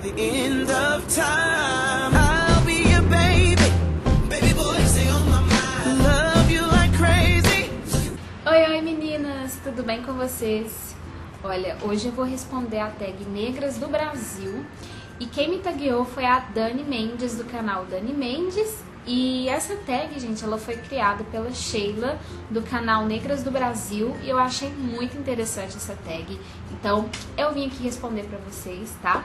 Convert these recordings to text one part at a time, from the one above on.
the end of time. Oi, oi meninas, tudo bem com vocês? Olha, hoje eu vou responder a tag Negras do Brasil e quem me tagueou foi a Dani Mendes do canal Dani Mendes e essa tag, gente, ela foi criada pela Sheila do canal Negras do Brasil e eu achei muito interessante essa tag. Então, eu vim aqui responder pra vocês, tá?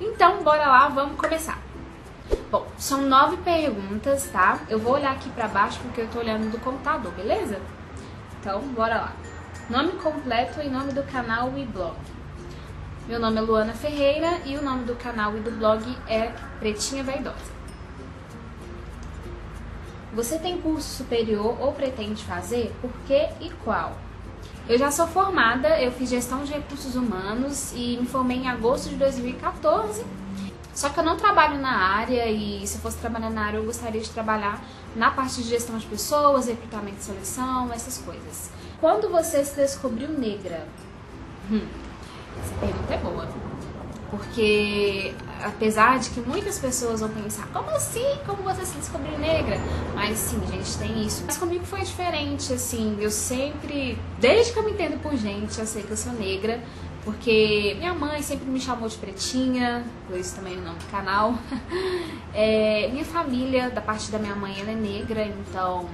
Então, bora lá, vamos começar. Bom, são nove perguntas, tá? Eu vou olhar aqui pra baixo porque eu tô olhando do computador, beleza? Então, bora lá. Nome completo e nome do canal e blog. Meu nome é Luana Ferreira e o nome do canal e do blog é Pretinha Vaidosa. Você tem curso superior ou pretende fazer? Por que e qual? Eu já sou formada, eu fiz gestão de recursos humanos e me formei em agosto de 2014. Só que eu não trabalho na área e se eu fosse trabalhar na área eu gostaria de trabalhar na parte de gestão de pessoas, recrutamento e seleção, essas coisas. Quando você se descobriu negra? Hum, essa pergunta é boa. Porque apesar de que muitas pessoas vão pensar, como assim? Como você se descobriu negra? Mas sim, gente, tem isso. Mas comigo foi diferente, assim, eu sempre, desde que eu me entendo por gente, eu sei que eu sou negra, porque minha mãe sempre me chamou de pretinha, por isso também o nome do canal. É, minha família, da parte da minha mãe, ela é negra, então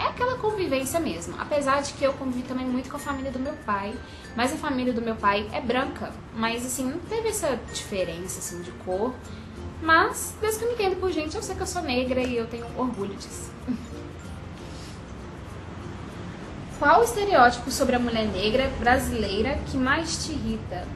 é aquela convivência mesmo. Apesar de que eu convivi também muito com a família do meu pai, mas a família do meu pai é branca. Mas assim, não teve essa diferença assim de cor. Mas, desde que eu me entendo por gente, eu sei que eu sou negra e eu tenho orgulho disso. Qual o estereótipo sobre a mulher negra brasileira que mais te irrita?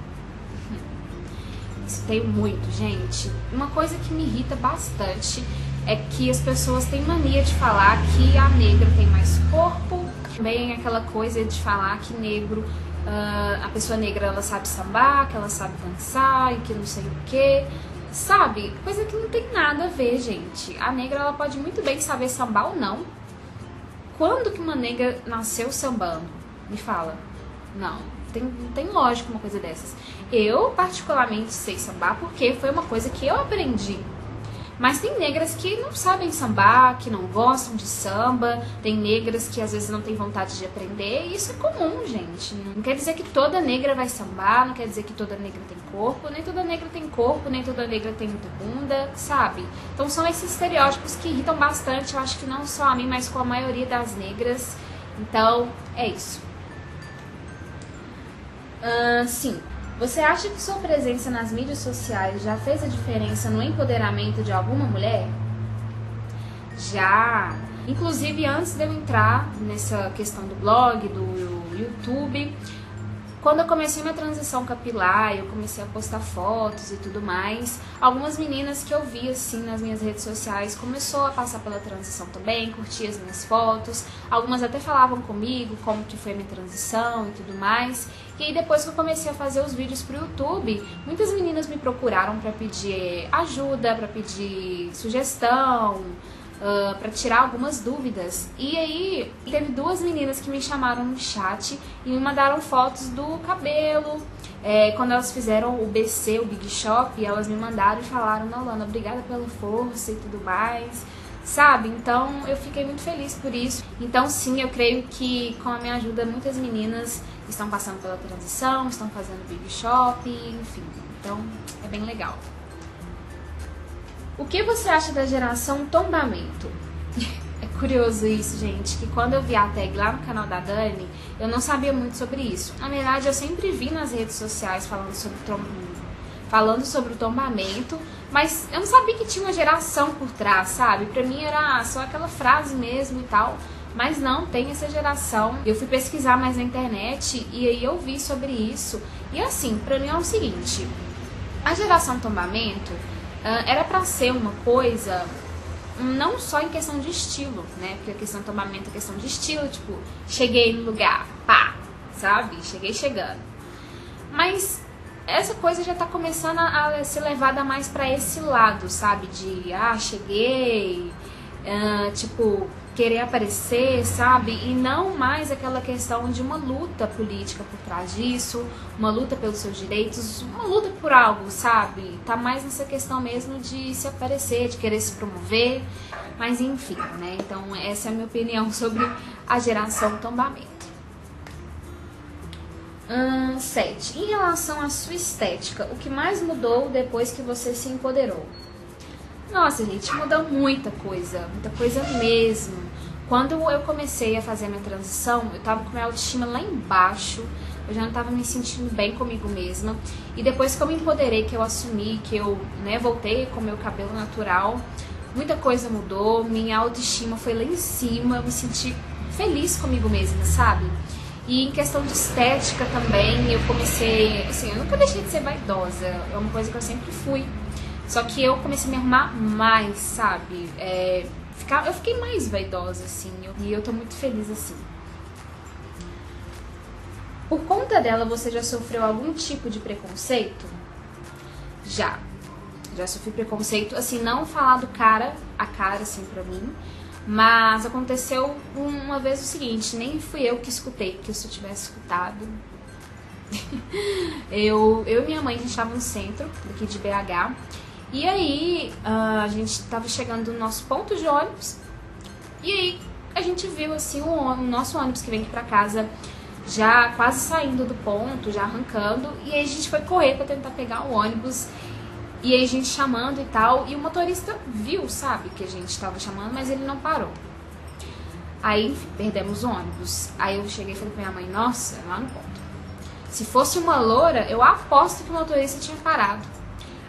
Tem muito, gente. Uma coisa que me irrita bastante é que as pessoas têm mania de falar que a negra tem mais corpo, também aquela coisa de falar que negro, uh, a pessoa negra ela sabe sambar, que ela sabe dançar e que não sei o que. Sabe? Coisa que não tem nada a ver, gente. A negra ela pode muito bem saber sambar ou não. Quando que uma negra nasceu sambando? Me fala. Não, tem, não tem lógica uma coisa dessas. Eu, particularmente, sei sambar porque foi uma coisa que eu aprendi mas tem negras que não sabem sambar, que não gostam de samba, tem negras que às vezes não têm vontade de aprender, e isso é comum, gente. Não quer dizer que toda negra vai sambar, não quer dizer que toda negra tem corpo, nem toda negra tem corpo, nem toda negra tem bunda, sabe? Então são esses estereótipos que irritam bastante, eu acho que não só a mim, mas com a maioria das negras. Então, é isso. Sim, você acha que sua presença nas mídias sociais já fez a diferença no empoderamento de alguma mulher? Já. Inclusive, antes de eu entrar nessa questão do blog, do YouTube, quando eu comecei minha transição capilar, eu comecei a postar fotos e tudo mais, algumas meninas que eu vi assim nas minhas redes sociais começou a passar pela transição também, curtir as minhas fotos, algumas até falavam comigo como que foi minha transição e tudo mais. E aí depois que eu comecei a fazer os vídeos pro YouTube, muitas meninas me procuraram para pedir ajuda, para pedir sugestão, uh, para tirar algumas dúvidas. E aí teve duas meninas que me chamaram no chat e me mandaram fotos do cabelo. É, quando elas fizeram o BC, o Big Shop, elas me mandaram e falaram, Nolana, obrigada pela força e tudo mais. Sabe? Então eu fiquei muito feliz por isso. Então sim, eu creio que com a minha ajuda muitas meninas estão passando pela transição, estão fazendo Big Shop, enfim. Então é bem legal. O que você acha da geração tombamento? é curioso isso, gente, que quando eu vi a tag lá no canal da Dani, eu não sabia muito sobre isso. Na verdade, eu sempre vi nas redes sociais falando sobre falando sobre o tombamento, mas eu não sabia que tinha uma geração por trás, sabe? Pra mim era só aquela frase mesmo e tal. Mas não, tem essa geração. Eu fui pesquisar mais na internet e aí eu vi sobre isso. E assim, pra mim é o seguinte: a geração tombamento era para ser uma coisa não só em questão de estilo, né? Porque a questão de tomamento é questão de estilo, tipo, cheguei no lugar, pá, sabe? Cheguei chegando. Mas essa coisa já tá começando a ser levada mais para esse lado, sabe? De, ah, cheguei, uh, tipo, querer aparecer, sabe? E não mais aquela questão de uma luta política por trás disso, uma luta pelos seus direitos, uma luta por algo, sabe? Tá mais nessa questão mesmo de se aparecer, de querer se promover, mas enfim, né? Então essa é a minha opinião sobre a geração tombamento. Hum, 7. Em relação à sua estética, o que mais mudou depois que você se empoderou? Nossa, gente, mudou muita coisa, muita coisa mesmo. Quando eu comecei a fazer a minha transição, eu tava com minha autoestima lá embaixo, eu já não tava me sentindo bem comigo mesma. E depois que eu me empoderei, que eu assumi, que eu né, voltei com meu cabelo natural, muita coisa mudou, minha autoestima foi lá em cima, eu me senti feliz comigo mesma, sabe? E em questão de estética também, eu comecei, assim, eu nunca deixei de ser vaidosa, é uma coisa que eu sempre fui. Só que eu comecei a me arrumar mais, sabe? É, ficar, eu fiquei mais vaidosa, assim, e eu tô muito feliz assim. Por conta dela, você já sofreu algum tipo de preconceito? Já. Já sofri preconceito, assim, não falar do cara a cara, assim, pra mim. Mas aconteceu uma vez o seguinte, nem fui eu que escutei, porque se eu tivesse escutado. eu, eu e minha mãe, a gente estava no centro, daqui de BH, e aí uh, a gente tava chegando no nosso ponto de ônibus. E aí a gente viu assim o, o nosso ônibus que vem aqui pra casa já quase saindo do ponto, já arrancando. E aí a gente foi correr para tentar pegar o ônibus. E aí a gente chamando e tal. E o motorista viu, sabe, que a gente estava chamando, mas ele não parou. Aí enfim, perdemos o ônibus. Aí eu cheguei e falei pra minha mãe, nossa, lá no ponto. Se fosse uma loura, eu aposto que o motorista tinha parado.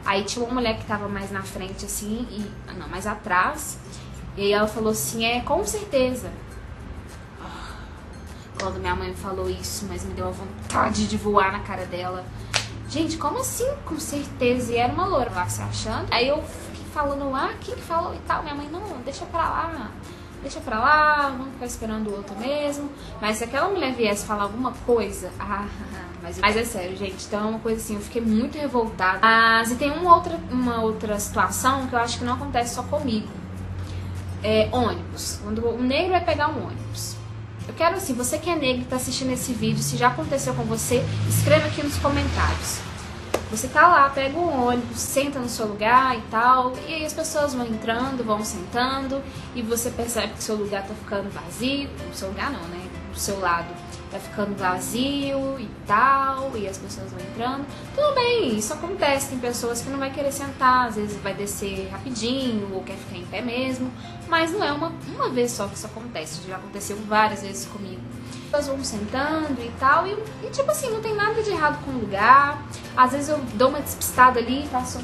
Aí tinha uma mulher que tava mais na frente, assim, e. Não, mais atrás. E aí ela falou assim: é, com certeza. Quando minha mãe falou isso, mas me deu a vontade de voar na cara dela. Gente, como assim? Com certeza. E era uma loura lá se achando. Aí eu fiquei falando, ah, quem que falou e tal? Minha mãe, não, deixa pra lá. Deixa pra lá, vamos ficar esperando o outro mesmo. Mas se aquela mulher viesse falar alguma coisa, ah, mas, mas é sério, gente. Então é uma coisa assim, eu fiquei muito revoltada. Mas e tem uma outra, uma outra situação que eu acho que não acontece só comigo. É ônibus. Quando o negro vai pegar um ônibus. Eu quero assim, você que é negro e tá assistindo esse vídeo, se já aconteceu com você, escreva aqui nos comentários. Você tá lá, pega um ônibus, senta no seu lugar e tal, e aí as pessoas vão entrando, vão sentando, e você percebe que seu lugar tá ficando vazio. O seu lugar não, né? Do seu lado vai ficando vazio e tal, e as pessoas vão entrando. Tudo bem, isso acontece. Tem pessoas que não vai querer sentar, às vezes vai descer rapidinho ou quer ficar em pé mesmo, mas não é uma, uma vez só que isso acontece, já aconteceu várias vezes comigo. As pessoas vão sentando e tal, e, e tipo assim, não tem nada de errado com o lugar. Às vezes eu dou uma despistada ali faço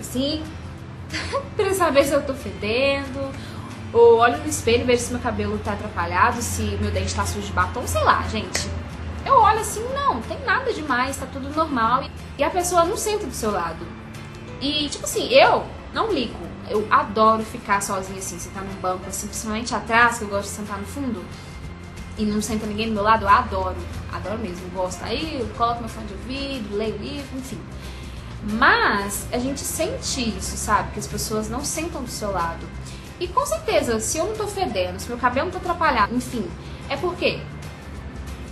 assim, pra saber se eu tô fedendo ou olho no espelho, vejo se meu cabelo tá atrapalhado, se meu dente tá sujo de batom, sei lá, gente. Eu olho assim, não, tem nada demais, tá tudo normal. E a pessoa não senta do seu lado. E, tipo assim, eu não ligo. Eu adoro ficar sozinha assim, sentar num banco, assim, principalmente atrás, que eu gosto de sentar no fundo. E não senta ninguém do meu lado, eu adoro. Adoro mesmo, gosto. Aí eu coloco meu fone de ouvido, leio livro, enfim. Mas a gente sente isso, sabe? Que as pessoas não sentam do seu lado. E com certeza, se eu não tô fedendo, se meu cabelo não tá atrapalhado, enfim, é por quê?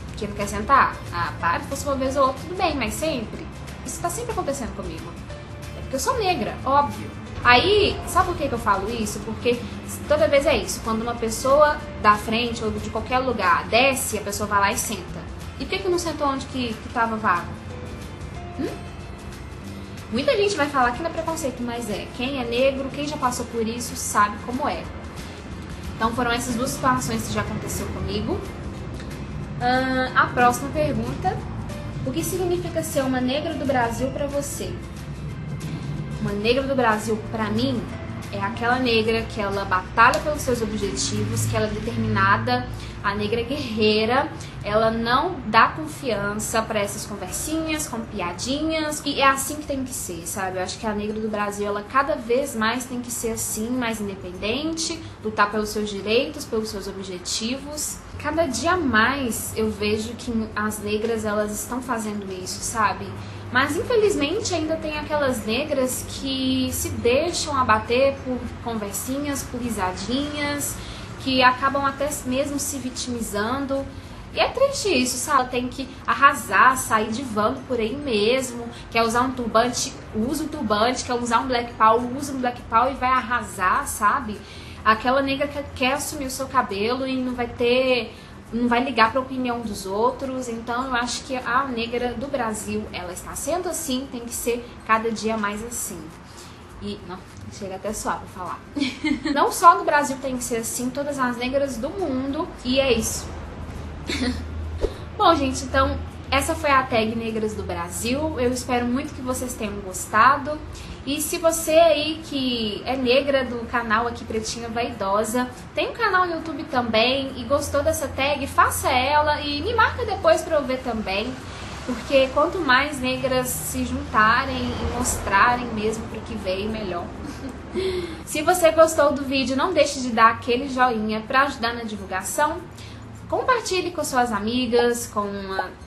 Porque não quer sentar? Ah, para, se fosse uma vez ou outra, tudo bem, mas sempre. Isso tá sempre acontecendo comigo. É porque eu sou negra, óbvio. Aí, sabe por que, que eu falo isso? Porque toda vez é isso. Quando uma pessoa da frente ou de qualquer lugar desce, a pessoa vai lá e senta. E por que, que não sentou onde que, que tava vago? Hum? Muita gente vai falar que não é preconceito, mas é. Quem é negro, quem já passou por isso, sabe como é. Então foram essas duas situações que já aconteceu comigo. Uh, a próxima pergunta: O que significa ser uma negra do Brasil para você? Uma negra do Brasil para mim é aquela negra que ela batalha pelos seus objetivos, que ela é determinada, a negra guerreira, ela não dá confiança para essas conversinhas, com piadinhas, e é assim que tem que ser, sabe? Eu acho que a negra do Brasil, ela cada vez mais tem que ser assim, mais independente, lutar pelos seus direitos, pelos seus objetivos. Cada dia mais eu vejo que as negras, elas estão fazendo isso, sabe? Mas infelizmente ainda tem aquelas negras que se deixam abater por conversinhas, por risadinhas que acabam até mesmo se vitimizando. E é triste isso, sabe? Ela tem que arrasar, sair de vando por aí mesmo. Quer usar um turbante, usa o turbante. Quer usar um black power, usa um black power e vai arrasar, sabe? Aquela negra que quer assumir o seu cabelo e não vai ter não vai ligar para a opinião dos outros. Então eu acho que a negra do Brasil, ela está sendo assim, tem que ser cada dia mais assim. E não, chega até suave falar. não só no Brasil tem que ser assim, todas as negras do mundo. E é isso. Bom, gente, então essa foi a tag Negras do Brasil. Eu espero muito que vocês tenham gostado. E se você aí que é negra do canal aqui Pretinha Vaidosa, tem um canal no YouTube também e gostou dessa tag, faça ela e me marca depois para eu ver também. Porque quanto mais negras se juntarem e mostrarem mesmo pro que veio, melhor. se você gostou do vídeo, não deixe de dar aquele joinha para ajudar na divulgação. Compartilhe com suas amigas, com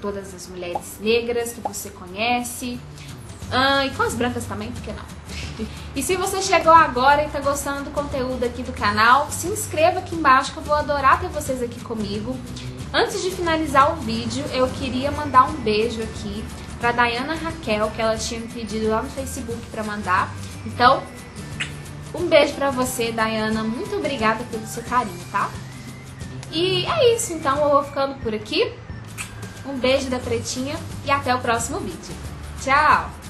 todas as mulheres negras que você conhece. Ah, e com as brancas também, por que não? E se você chegou agora e está gostando do conteúdo aqui do canal, se inscreva aqui embaixo que eu vou adorar ter vocês aqui comigo. Antes de finalizar o vídeo, eu queria mandar um beijo aqui para Dayana Raquel, que ela tinha me pedido lá no Facebook para mandar. Então, um beijo para você, Dayana. Muito obrigada pelo seu carinho, tá? E é isso, então eu vou ficando por aqui. Um beijo da Pretinha e até o próximo vídeo. Tchau!